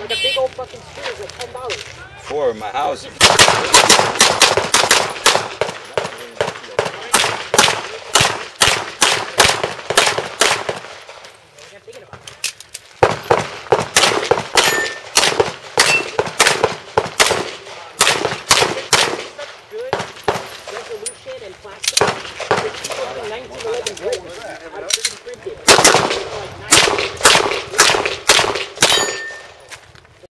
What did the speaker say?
Like a big old fucking scooter's like ten dollars. For my house.